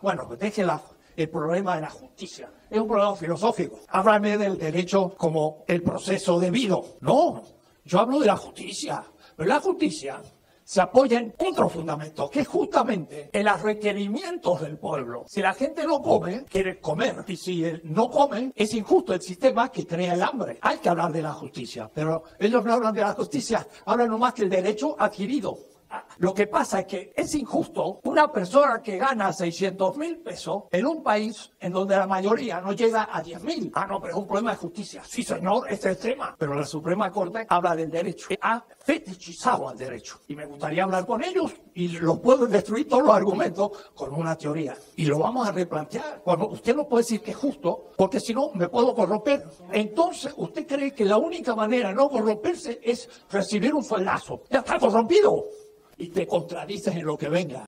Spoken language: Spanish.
Bueno, pues deje la- el problema de la justicia. Es un problema filosófico. Háblame del derecho como el proceso debido. No, yo hablo de la justicia. Pero la justicia se apoya en otro fundamento, que es justamente en los requerimientos del pueblo. Si la gente no come, quiere comer. Y si no come, es injusto el sistema que crea el hambre. Hay que hablar de la justicia, pero ellos no hablan de la justicia, hablan nomás que el derecho adquirido. Lo que pasa es que es injusto una persona que gana 600 mil pesos en un país en donde la mayoría no llega a 10 mil. Ah, no, pero es un problema de justicia. Sí, señor, este es el tema. Pero la Suprema Corte habla del derecho. Ha fetichizado al derecho. Y me gustaría hablar con ellos y los puedo destruir todos los argumentos con una teoría. Y lo vamos a replantear. Cuando usted no puede decir que es justo, porque si no me puedo corromper. Entonces, ¿usted cree que la única manera de no corromperse es recibir un sueldazo? Ya está corrompido y te contradices en lo que venga.